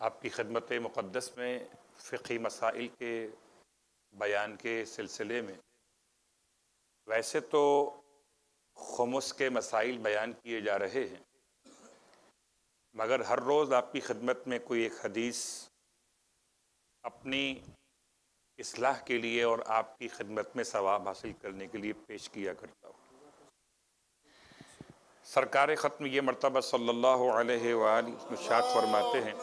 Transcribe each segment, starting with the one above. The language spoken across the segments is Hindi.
आपकी खदमत मुक़दस में फ़िकी मसाइल के बयान के सिलसिले में। वैसे तो खमुस के मसाइल बयान किए जा रहे हैं, मगर हर रोज़ आपकी खदमत में कोई एक हदीस अपनी इसलाह के लिए और आपकी खदमत में सवाब हासिल करने के लिए पेश किया करता हूँ। सरकार ख़त्म ये मरतबा वसल्लम फरमाते हैं।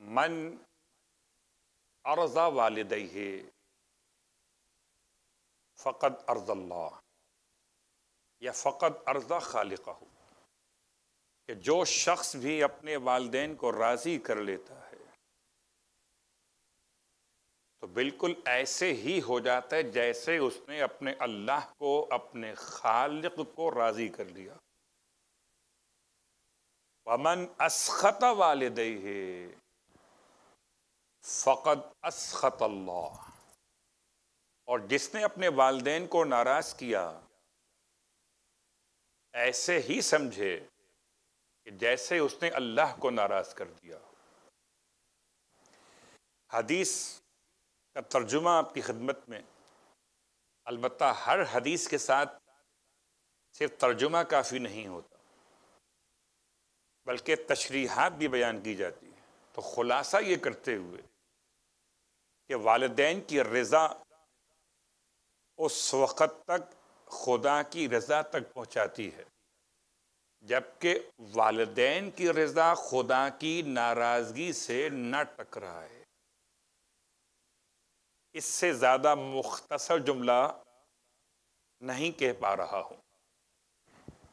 मन अर्जा वालद फ़कत अर्ज़ल्ला, या फ़कत अर्ज़ा खालिका हो कि जो शख्स भी अपने वालदेन को राज़ी कर लेता है तो बिल्कुल ऐसे ही हो जाता है जैसे उसने अपने अल्लाह को, अपने खालिक को राज़ी कर लिया। वमन असखत वालद फ़कत असखत अल्लाह। और जिसने अपने वालदेन को नाराज़ किया, ऐसे ही समझे कि जैसे उसने अल्लाह को नाराज़ कर दिया। हदीस का तर्जुमा आपकी खिदमत में। अलबत्ता हर हदीस के साथ सिर्फ़ तर्जुमा काफ़ी नहीं होता, बल्कि तशरीहत भी बयान की जाती है। तो खुलासा ये करते हुए कि वालदेन की रज़ा उस वक़्त तक खुदा की रज़ा तक पहुँचाती है, जबकि वालदेन की रज़ा खुदा की नाराज़गी से न टकराए। इससे ज़्यादा मुख्तसर जुमला नहीं कह पा रहा हूँ।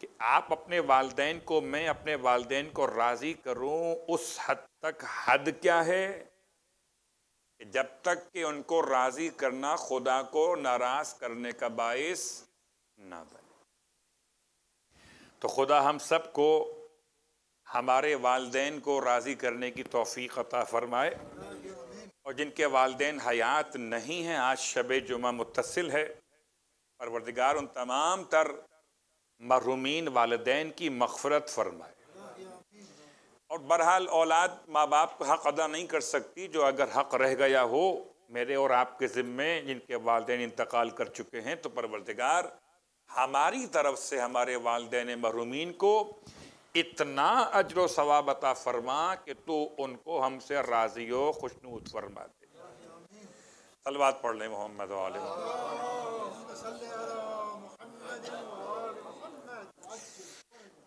कि आप अपने वालदेन को, मैं अपने वालदेन को राज़ी करूँ, उस हद तक हद क्या है? जब तक कि उनको राज़ी करना खुदा को नाराज़ करने का बायस ना बने। तो खुदा हम सबको हमारे वालदेन को राज़ी करने की तोफ़ी अता फ़रमाए। और जिनके वालदे हयात नहीं हैं, आज शब जुमा मुतसिल है। परवरदिगार उन तमाम तर महरूमीन वालदेन की मगफरत फरमाए। और बहरहाल औलाद माँ बाप का हक़ अदा नहीं कर सकती, जो अगर हक़ रह गया हो, मेरे और आपके ज़िम्मे जिनके वालदेन इंतकाल कर चुके हैं तो परवरदिगार, हमारी तरफ़ से हमारे वालदेन महरूमीन को इतना अजर सवाब अता फरमा कि तू उनको हमसे राज़ी हो, खुशनूद फरमा दे। सलवात पढ़ लें मोहम्मद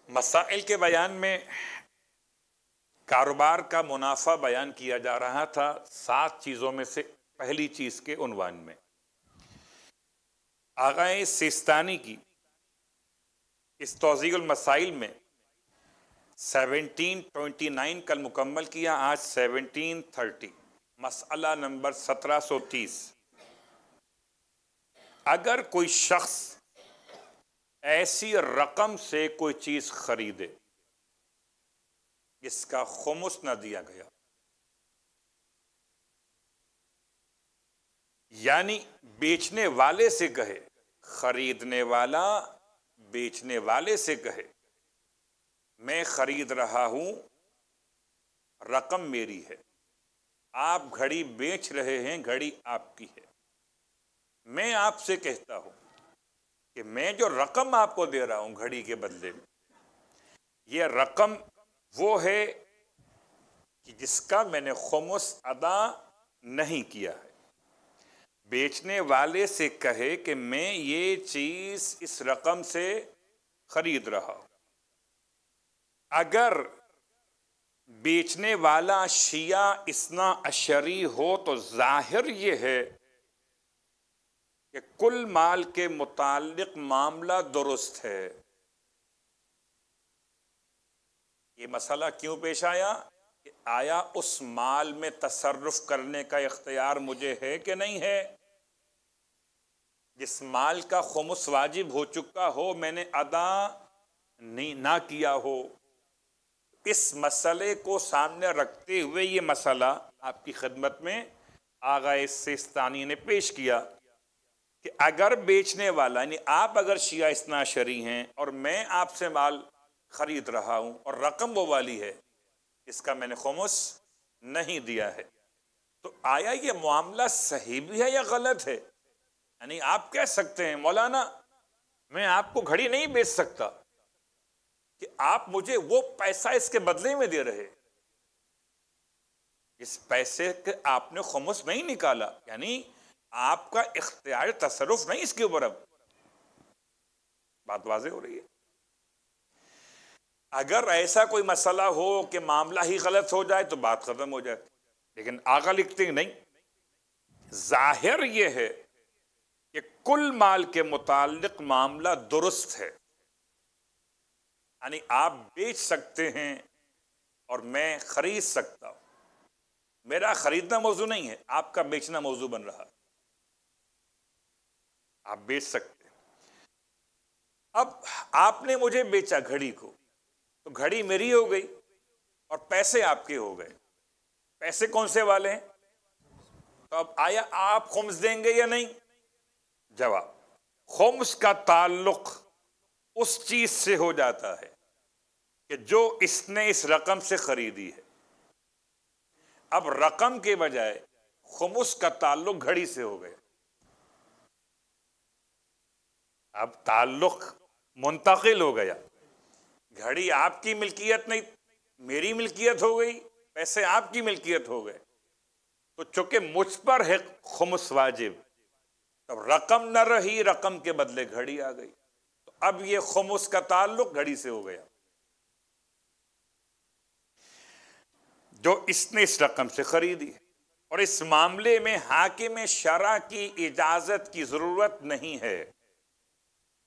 मसाइल के बयान में कारोबार का मुनाफा बयान किया जा रहा था सात चीज़ों में से पहली चीज़ के उनवान में। आगाए सिस्तानी की इस तोज़ील मसाइल में 1729 कल मुकम्मल किया, आज 1730 मसला नंबर 1730 अगर कोई शख्स ऐसी रकम से कोई चीज़ खरीदे, जिसका खुमुस न दिया गया, यानी बेचने वाले से कहे, खरीदने वाला बेचने वाले से कहे मैं खरीद रहा हूँ, रकम मेरी है। आप घड़ी बेच रहे हैं, घड़ी आपकी है। मैं आपसे कहता हूँ कि मैं जो रकम आपको दे रहा हूँ घड़ी के बदले में यह रकम वो है कि जिसका मैंने खमुस अदा नहीं किया है। बेचने वाले से कहे कि मैं ये चीज़ इस रकम से खरीद रहा हूँ। अगर बेचने वाला शिया इतना अशरी हो तो ज़ाहिर ये है कि कुल माल के मुतालिक मामला दुरुस्त है। ये मसला क्यों पेश आया? कि आया उस माल में तसरफ करने का इख्तियार मुझे है कि नहीं है? जिस माल का खमुस वाजिब हो चुका हो, मैंने अदा नहीं, ना किया हो। इस मसले को सामने रखते हुए ये मसला आपकी खिदमत में आगा सिस्तानी ने पेश किया कि अगर बेचने वाला, यानी आप अगर शिया इतना शरी हैं और मैं आपसे माल खरीद रहा हूँ और रकम वो वाली है, इसका मैंने खमुस नहीं दिया है। तो आया ये मामला सही भी है या गलत है? यानी आप कह सकते हैं, मौलाना, मैं आपको घड़ी नहीं बेच सकता। कि आप मुझे वो पैसा इसके बदले में दे रहे। इस पैसे के आपने खमुस नहीं निकाला, यानी आपका इख्तियार तसरुफ नहीं इसके ऊपर अब। बात वाजे हो रही है। अगर ऐसा कोई मसला हो कि मामला ही गलत हो जाए तो बात खत्म हो जाती। लेकिन आगा लिखते नहीं। ज़ाहिर यह है कि कुल माल के मुतालिक मामला दुरुस्त है। यानी आप बेच सकते हैं और मैं खरीद सकता हूँ। मेरा खरीदना मौजू नहीं है, आपका बेचना मौजू बन रहा आप बेच सकते हैं। अब आपने मुझे बेचा घड़ी को तो घड़ी मेरी हो गई और पैसे आपके हो गए। पैसे कौन से वाले हैं? तो अब आया, आप खुम्स देंगे या नहीं? जवाब, खुम्स का ताल्लुक उस चीज़ से हो जाता है कि जो इसने इस रकम से खरीदी है। अब रकम के बजाय खुमुस का ताल्लुक घड़ी से हो गया। अब ताल्लुक मुंतकिल हो गया। घड़ी आपकी मिल्कियत नहीं, मेरी मिल्कियत हो गई, पैसे आपकी मिल्कियत हो गए। तो चूँकि मुझ पर है खुमस वाजिब, तब रकम न रही, रकम के बदले घड़ी आ गई। तो अब ये खुमुस का ताल्लुक घड़ी से हो गया। जो इसने इस रकम से खरीदी है। और इस मामले में हाकिम शरा की इजाज़त की ज़रूरत नहीं है।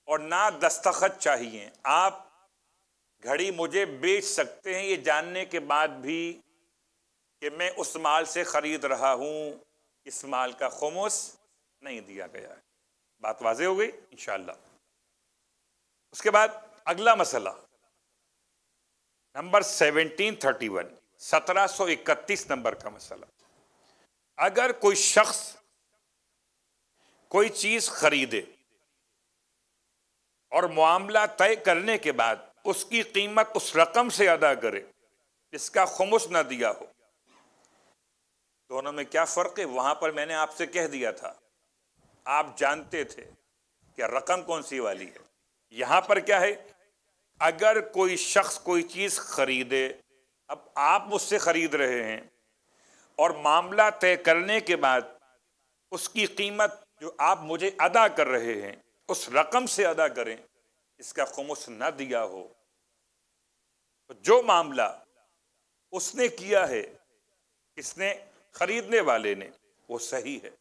और ना दस्तखत चाहिए। आप घड़ी मुझे बेच सकते हैं, ये जानने के बाद भी कि मैं उस माल से खरीद रहा हूँ। इस माल का खुमस नहीं दिया गया है। बात वाजे हो गई इंशाला उसके बाद अगला मसला, नंबर सेवनटीन थर्टी वन। सत्रह सौ इकतीस नंबर का मसला। अगर कोई शख्स कोई चीज़ खरीदे और मामला तय करने के बाद उसकी कीमत उस रकम से अदा करे इसका खुमुस ना दिया हो, दोनों में क्या फ़र्क है? वहाँ पर मैंने आपसे कह दिया था। आप जानते थे कि रकम कौन सी वाली है। यहाँ पर क्या है? अगर कोई शख्स कोई चीज़ खरीदे अब आप मुझसे खरीद रहे हैं और मामला तय करने के बाद उसकी कीमत जो आप मुझे अदा कर रहे हैं, उस रकम से अदा करें, इसका खुमुस न दिया हो। तो जो मामला उसने किया है, किसने खरीदने वाले ने, वो सही है।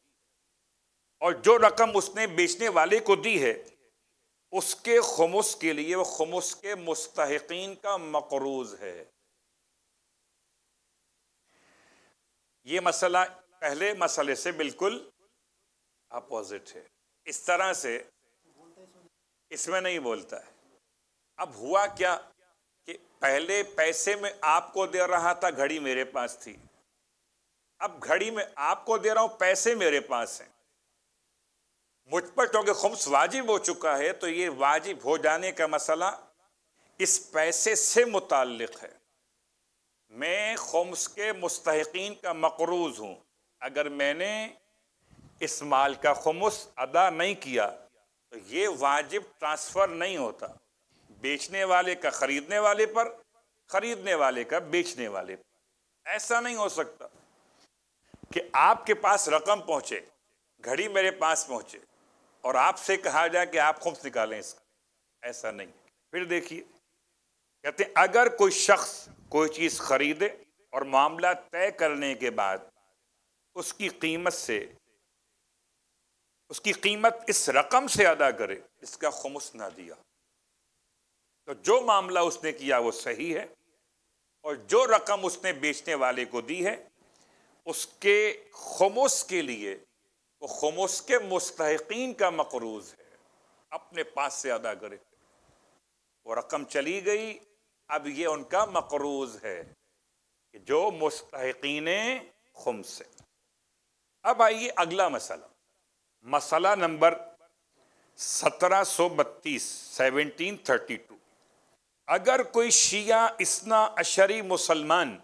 और जो रकम उसने बेचने वाले को दी है, उसके खुमुस के लिए, वो खुमुस के मुस्तकिन का मकरूज है। ये मसला पहले मसले से बिल्कुल अपोजिट है। इस तरह से इसमें नहीं बोलता है। अब हुआ क्या कि पहले पैसे में आपको दे रहा था, घड़ी मेरे पास थी। अब घड़ी में आपको दे रहा हूँ, पैसे मेरे पास हैं। मुझ पर क्योंकि खुम्स वाजिब हो चुका है तो ये वाजिब हो जाने का मसला इस पैसे से मुतालिक है। मैं खुम्स के मुस्तकिन का मकरूज हूँ। अगर मैंने इस माल का खुमस अदा नहीं किया तो ये वाजिब ट्रांसफ़र नहीं होता। बेचने वाले का ख़रीदने वाले पर, ख़रीदने वाले का बेचने वाले पर। ऐसा नहीं हो सकता कि आपके पास रकम पहुँचे, घड़ी मेरे पास पहुँचे, और आपसे कहा जाए कि आप खुम्स निकालें इसका। ऐसा नहीं। फिर देखिए, कहते अगर कोई शख्स कोई चीज़ खरीदे और मामला तय करने के बाद उसकी कीमत से, उसकी कीमत इस रकम से अदा करे, इसका खुमुस ना दिया। तो जो मामला उसने किया वो सही है और जो रकम उसने बेचने वाले को दी है, उसके खमुस के लिए, वो खमुस के मुस्तकिन का मकरूज है। अपने पास से अदा करे। वो रकम चली गई अब ये उनका मकरूज है जो मुस्तकिन खुम से अब आइए अगला मसला। मसला नंबर सत्रह सौ बत्तीस सेवनटीन थर्टी टू अगर कोई शिया इसना अशरी मुसलमान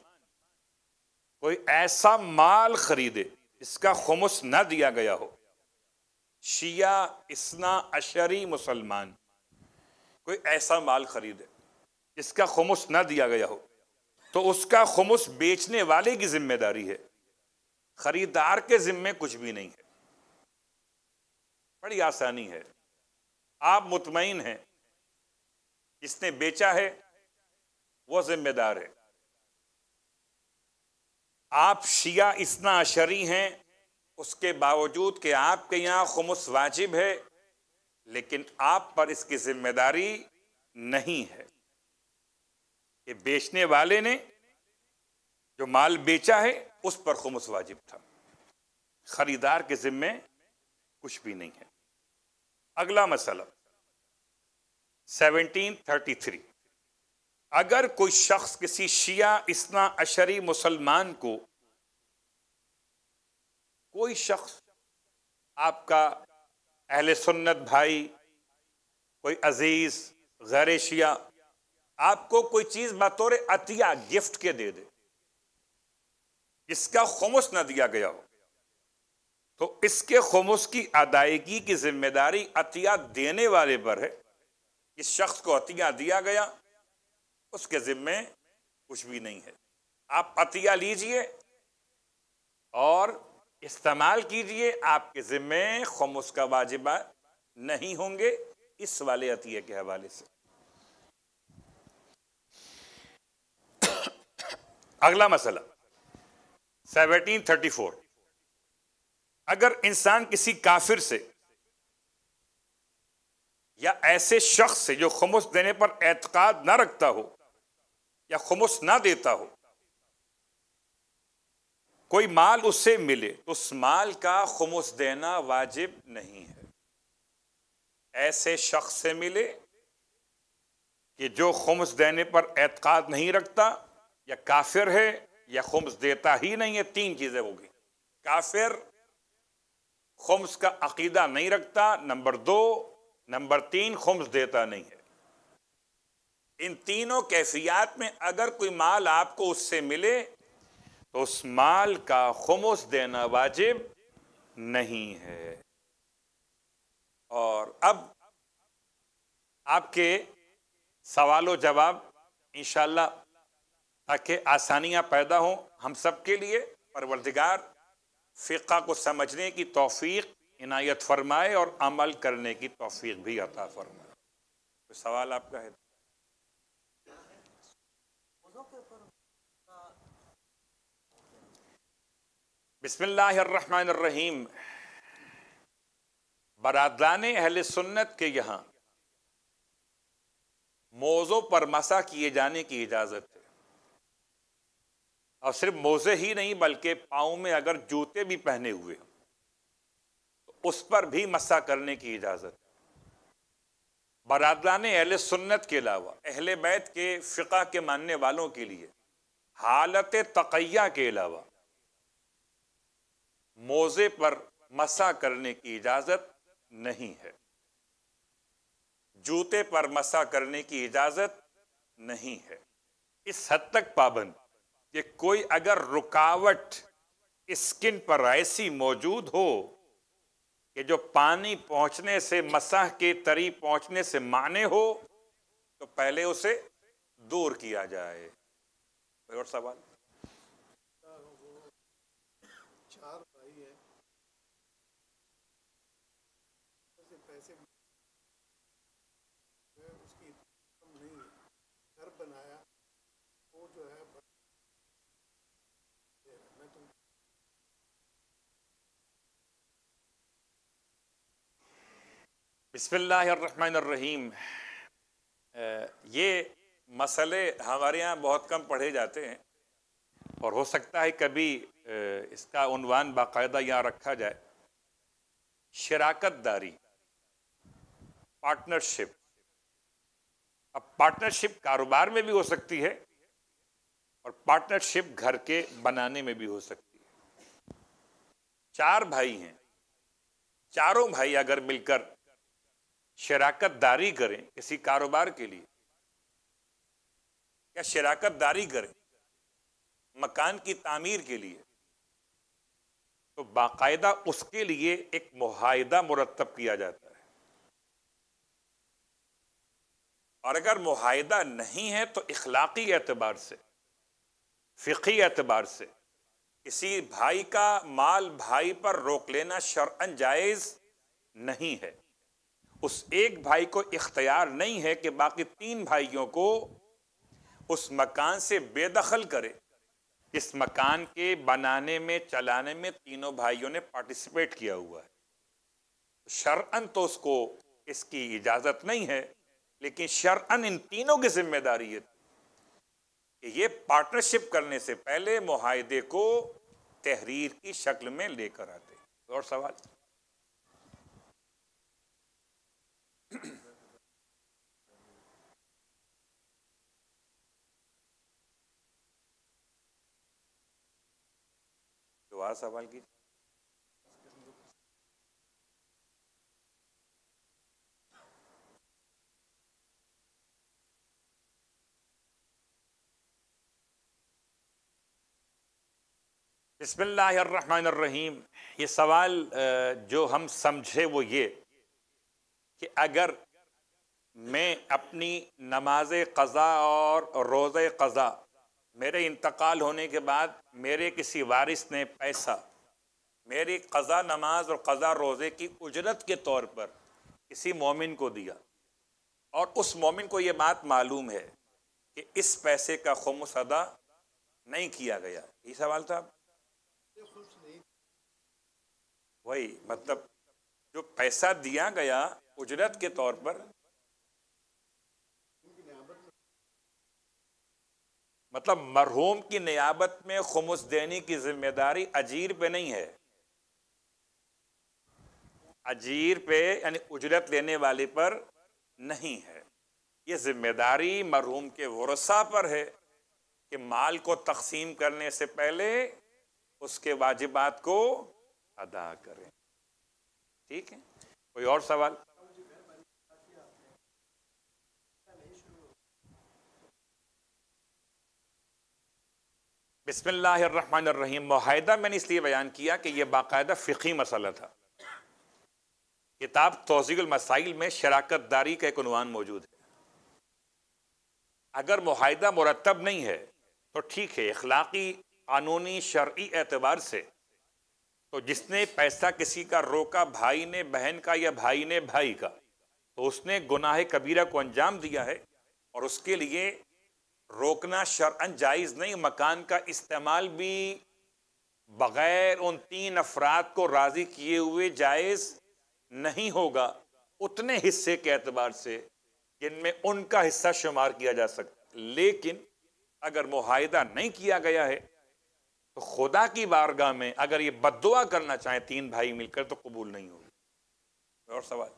कोई ऐसा माल खरीदे, इसका खुमस न दिया गया हो, शिया इसना अशरी मुसलमान कोई ऐसा माल खरीदे जिसका खुमस न दिया गया हो तो उसका खुमस बेचने वाले की ज़िम्मेदारी है। खरीदार के जिम्मे कुछ भी नहीं है। बड़ी आसानी है। आप मुतमिन हैं। जिसने बेचा है, वो जिम्मेदार है। आप शिया इतना अशरी हैं, उसके बावजूद कि आपके यहाँ खुमस वाजिब है, लेकिन आप पर इसकी ज़िम्मेदारी नहीं है। कि बेचने वाले ने जो माल बेचा है, उस पर खुमस वाजिब था। खरीदार के जिम्मे कुछ भी नहीं है। अगला मसला 1733 अगर कोई शख्स किसी शिया इसना अशरी मुसलमान को, कोई शख्स आपका अहले सुन्नत भाई, कोई अज़ीज़, गैर शिया आपको कोई चीज़ बतौर अतिया गिफ्ट के दे दे। इसका खुमस ना दिया गया हो। तो इसके खुमस की अदायगी की ज़िम्मेदारी अतिया देने वाले पर है। इस शख्स को अतिया दिया गया, उसके जिम्मे कुछ भी नहीं है। आप अतिया लीजिए और इस्तेमाल कीजिए, आपके ज़िम्मे खमुस का वाजिबा नहीं होंगे, इस वाले अतिया के हवाले से। अगला मसला 1734 अगर इंसान किसी काफिर से या ऐसे शख्स से जो खमुस देने पर एतकाद ना रखता हो या खमुस ना देता हो, कोई माल उससे मिले तो उस माल का खुमुस देना वाजिब नहीं है। ऐसे शख्स से मिले कि जो खुम्स देने पर एतकाद नहीं रखता या काफिर है, या खुम्स देता ही नहीं है, तीन चीज़ें होगी। काफिर खुम्स का अकीदा नहीं रखता, नंबर दो, नंबर तीन, खुम्स देता नहीं है। इन तीनों कैफियात में अगर कोई माल आपको उससे मिले तो उस माल का खुमुस देना वाजिब नहीं है। और अब आपके सवालों जवाब, इंशाल्लाह ताकि आसानियाँ पैदा हों हम सब के लिए। परवरदिगार, फ़िका को समझने की तौफीक, इनायत फरमाए और अमल करने की तौफीक भी अता फरमाए। तो सवाल आपका है? बिस्मिल्लाहिर्रहमानिर्रहीम। बरादान अहल सुन्नत के यहाँ मोज़ों पर मसा किए जाने की इजाज़त है। और सिर्फ़ मोज़े ही नहीं, बल्कि पाँव में अगर जूते भी पहने हुए तो उस पर भी मसा करने की इजाज़त है। बरादान अहल सुन्नत के अलावा, अहल बैत के फ़िका के मानने वालों के लिए, हालत तकैया के अलावा, मोजे पर मसा करने की इजाज़त नहीं है। जूते पर मसा करने की इजाज़त नहीं है। इस हद तक पाबंद। कि कोई अगर रुकावट स्किन पर ऐसी मौजूद हो कि जो पानी पहुँचने से, मसाह के तरी पहुँचने से माने हो तो पहले उसे दूर किया जाए। और सवाल? बिस्मिल्लाहिर्रहमानिर्रहीम। ये मसले हमारे यहाँ बहुत कम पढ़े जाते हैं और हो सकता है कभी इसका उनवान बाकायदा यहाँ रखा जाए। शराकत दारी पार्टनरशिप। अब पार्टनरशिप कारोबार में भी हो सकती है और पार्टनरशिप घर के बनाने में भी हो सकती है। चार भाई हैं। चारों भाई अगर मिलकर शराकत दारी करें किसी कारोबार के लिए। या शराकत दारी करें मकान की तामीर के लिए। तो बाकायदा उसके लिए एक मुहिदा मुरतब किया जाता है। और अगर मुहिदा नहीं है तो इखलाकी एतबार से, फ़िकी एतबार से किसी भाई का माल भाई पर रोक लेना शरअन जायज़ नहीं है। उस एक भाई को इख्तियार नहीं है कि बाकी तीन भाइयों को उस मकान से बेदखल करे। इस मकान के बनाने में, चलाने में तीनों भाइयों ने पार्टिसिपेट किया हुआ है। शरअन तो उसको, इसकी इजाज़त नहीं है, लेकिन शरअन इन तीनों की ज़िम्मेदारी है। कि ये पार्टनरशिप करने से पहले मुहिदे को तहरीर की शक्ल में लेकर आते। और सवाल? दुआ सवाल कीजिए। बसमीम ये सवाल जो हम समझे वो ये कि अगर मैं अपनी नमाज़ क़ज़ा और रोज़ क़ज़ा मेरे इंतकाल होने के बाद मेरे किसी वारिस ने पैसा, मेरी क़ज़ा नमाज़ और क़ज़ा रोज़े की उजरत के तौर पर किसी मोमिन को दिया और उस मोमिन को ये बात मालूम है कि इस पैसे का खमुस अदा नहीं किया गया। ये सवाल था? वही मतलब जो पैसा दिया गया उजरत के तौर पर मतलब मरहूम की नियाबत में खुमुस देने की ज़िम्मेदारी अजीर पे नहीं है। अजीर पे यानी उजरत लेने वाले पर नहीं है। ये ज़िम्मेदारी मरहूम के वरसा पर है कि माल को तकसीम करने से पहले उसके वाजिबात को अदा करें। ठीक है? कोई और सवाल? बिसमीम माहिदा मैंने इसलिए बयान किया कि यह बाकायदा फ़िकी मसला था। किताब तोज़ीमसाइल में शराकत दारी का एक उनवान मौजूद है। अगर माहिदा मुरतब नहीं है तो ठीक है अखलाक़ी कानूनी शर्य एतबार से। तो जिसने पैसा किसी का रोका भाई ने, बहन का या भाई ने, भाई का तो उसने गुनाह कबीरा को अंजाम दिया है और उसके लिए रोकना शरअन जायज़ नहीं, मकान का इस्तेमाल भी बग़ैर उन तीन अफराद को राज़ी किए हुए जायज़ नहीं होगा, उतने हिस्से के एतबार से जिनमें उनका हिस्सा शुमार किया जा सकता लेकिन अगर मुहिदा नहीं किया गया है तो खुदा की बारगाह में अगर ये बदुआ करना चाहें तीन भाई मिलकर तो कबूल नहीं होगी। और सवाल?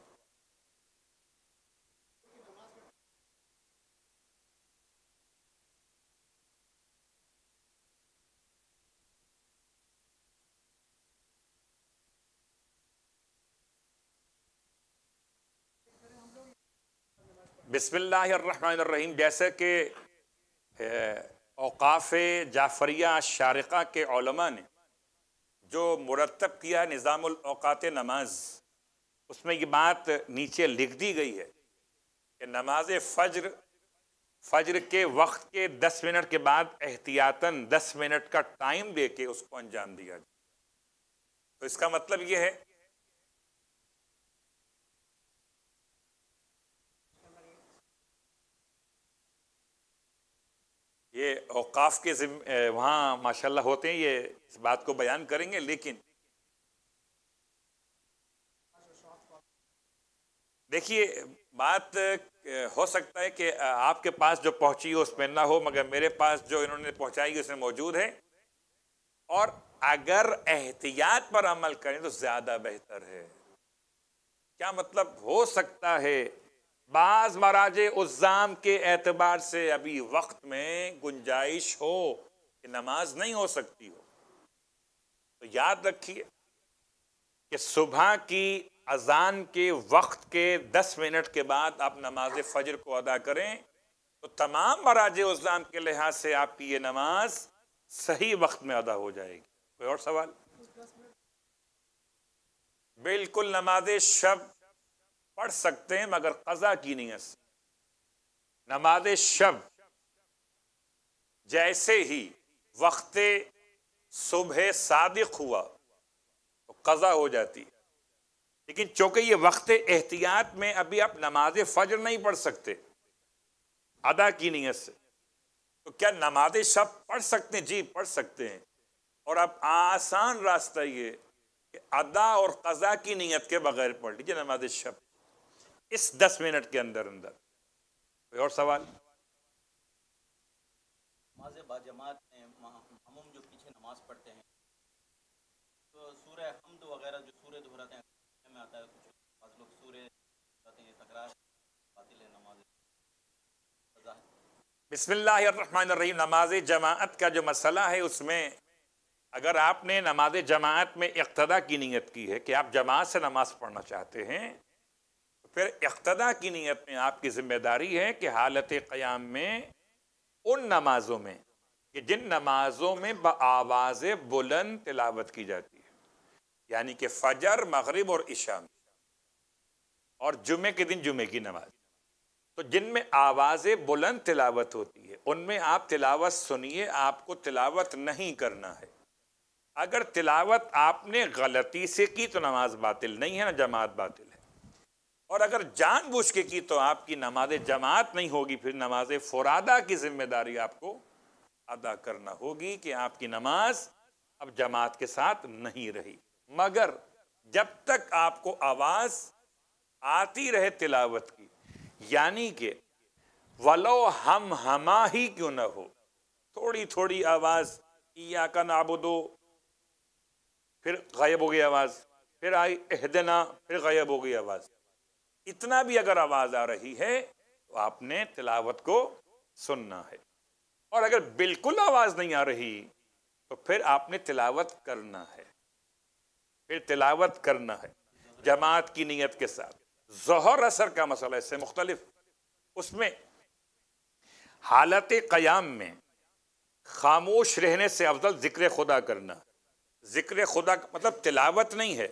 बिस्मिल्लाहिर्रहमानिर्रहीम, जैसे कि अवकाफ़ जाफरिया शारक़ा के ने जो मुरतब किया है निज़ामत नमाज़, उसमें ये बात नीचे लिख दी गई है कि नमाज़ फ़ज्र फ़ज्र के वक्त के दस मिनट के बाद एहतियातन दस मिनट का टाइम दे के उसको अंजाम दिया जाए। तो इसका मतलब ये है ये औकाफ के वहाँ माशाल्लाह होते हैं, ये इस बात को बयान करेंगे, लेकिन देखिए, बात हो सकता है कि आपके पास जो पहुँची हो, उसमें ना हो, मगर मेरे पास जो इन्होंने पहुंचाई, उसमें मौजूद है। और अगर एहतियात पर अमल करें तो ज़्यादा बेहतर है। क्या मतलब हो सकता है बाज महाराज उज़ाम के एतबार से अभी वक्त में गुंजाइश हो कि नमाज़ नहीं हो सकती हो। तो याद रखिए कि सुबह की अजान के वक्त के दस मिनट के बाद आप नमाज़ फजर को अदा करें तो तमाम मराज उज़ाम के लिहाज से आपकी ये नमाज़ सही वक्त में अदा हो जाएगी। कोई और सवाल? बिल्कुल नमाज़ शब पढ़ सकते हैं, मगर कज़ा की नीयत से नमाज़ शब, जैसे ही वक्त सुबह सादिक हुआ तो कज़ा हो जाती है। लेकिन चूँकि ये वक्त एहतियात में अभी आप नमाज़ फजर नहीं पढ़ सकते, अदा की नीयत से तो क्या नमाज़ शब पढ़ सकते हैं? जी, पढ़ सकते हैं। और अब आसान रास्ता ये कि अदा और कज़ा की नीयत के बगैर पढ़ लीजिए नमाज़ शब। इस दस मिनट के अंदर अंदर। कोई और सवाल? जमात हम जो पीछे नमाज़ पढ़ते हैं तो सूर्य हमद वगैरह जो सूर्य दोहराते हैं में आता है कुछ लोग सूर्य तकरार बातिल नमाज़। बिस्मिल्लाहिर्रहमानिर्रहीम। नमाज़ जमात का जो मसला है उसमें अगर आपने नमाज़ जमात में इक्तदा की नीयत की है कि आप जमात से नमाज़ पढ़ना चाहते हैं फिर इक्तदा की नीयत में आपकी ज़िम्मेदारी है कि हालत क़याम में, उन नमाज़ों में, कि जिन नमाज़ों में बआवाज़ बुलंद तिलावत की जाती है। यानी कि फ़जर, मगरिब और इशा में। और जुमे के दिन जुमे की नमाज़। तो जिनमें आवाज़ बुलंद तिलावत होती है, उनमें आप तिलावत सुनिए, आपको तिलावत नहीं करना है। अगर तिलावत आपने गलती से की तो नमाज़ बातिल नहीं है, ना जमात बातिल और अगर जानबूझ के की तो आपकी नमाज़ जमात नहीं होगी, फिर नमाज़ फुरादा की ज़िम्मेदारी आपको अदा करना होगी कि आपकी नमाज़ अब जमात के साथ नहीं रही। मगर जब तक आपको आवाज़ आती रहे तिलावत की, यानी कि वलो हम हमा ही क्यों ना हो थोड़ी थोड़ी आवाज़ या का नाबुदो, फिर गायब हो गई आवाज़, फिर आई एहदना, फिर गायब हो गई आवाज़। इतना भी अगर आवाज़ आ रही है तो आपने तिलावत को सुनना है। और अगर बिल्कुल आवाज़ नहीं आ रही तो फिर आपने तिलावत करना है। फिर तिलावत करना है, जमात की नीयत के साथ। जहर असर का मसला इससे मुख्तलिफ़। उसमें हालत क़याम में खामोश रहने से अफजल ज़िक्र खुदा करना। ज़िक्र खुदा मतलब तिलावत नहीं है।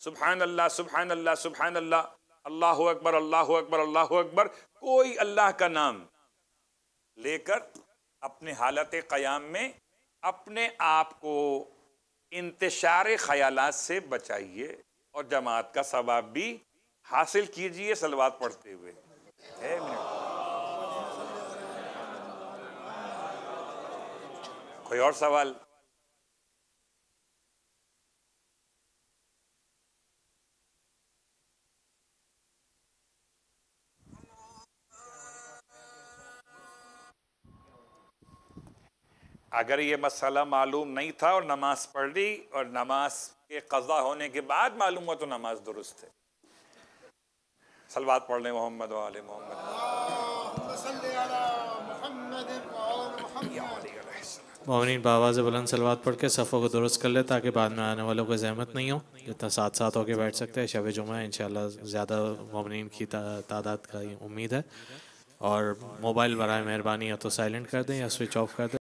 सुबहान अल्लाह सुबहान अल्लाह सुबहान अल्लाह। अल्लाह अकबर अल्लाह अकबर अल्लाह अकबर, कोई अल्लाह का नाम लेकर अपने हालत क़याम में अपने आप को इंतशार ख्याल से बचाइए और जमात का सवाब भी हासिल कीजिए सलवात पढ़ते हुए। कोई और सवाल? अगर ये मसला मालूम नहीं था और नमाज़ पढ़ ली और नमाज़ के कज़ा होने के बाद मालूम हुआ तो नमाज़ दुरुस्त है। सलवात पढ़ लें मोहम्मद। वाले मोहम्मद। मोमिन बाबा से बुलंद सलवात पढ़ के सफ़ों को दुरुस्त कर ले ताकि बाद में आने वालों को जहमत नहीं हो। जितना साथ साथ होकर बैठ सकते हैं शब जुमा इन ज़्यादा मोमिन की तादाद का उम्मीद है। और मोबाइल बर मेहरबानी या तो साइलेंट कर दें या स्विच ऑफ़ कर दें।